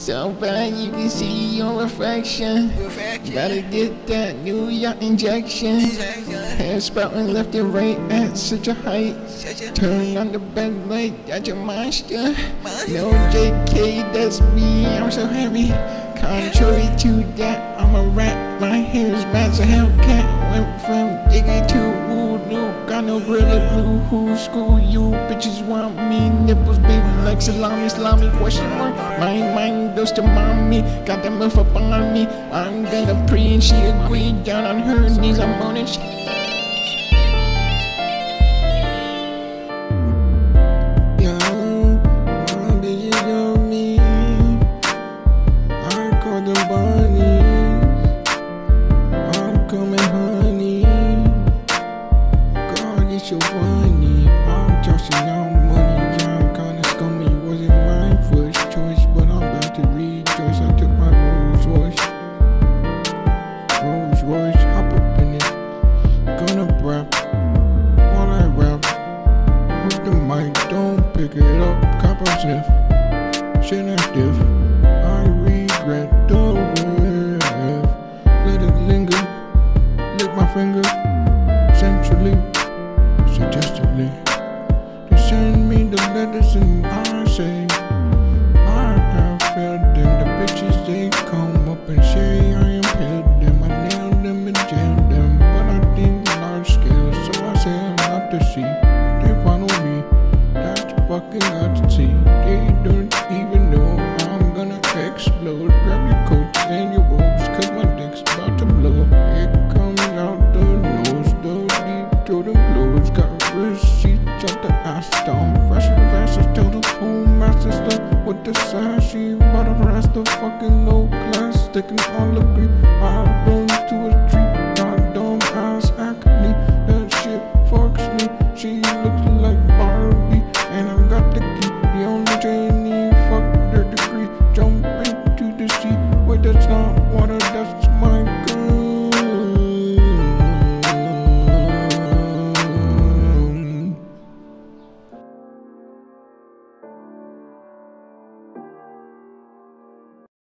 So bad you can see your reflection. Gotta get that New York injection. Hair sprouting left and right at such a height. Turn on the bed light, that's a monster. No JK, that's me, I'm so heavy. Contrary to that, I'm a rat. My hair is bad, so Hellcat went from Diglett to Wooloo. No brother blue, who school you? Bitches want me, nipples big like salami, salami, question mark. Mine, mine goes to mommy, got that muff up on me. I'm gonna pray and she agreed, down on her knees, I'm moaning. She Yo, my bitches on me. I call them bunnies. Mic, don't pick it up. Cop a sniff. Shit I stiff. I regret the whiff. Let it linger. Lick my finger. Centrally. Suggestively. They send me the letters and I say. Fucking hard to see. They don't even know I'm gonna explode. Grab your coats and your robes, cause my dick's about to blow. It comes out the nose, the deep throat and blows. Got receipts out the ass down. Fresh and fast, still the whole master stuff with the sash. She bought the rest of fucking low class, sticking all the green. I don't I wanna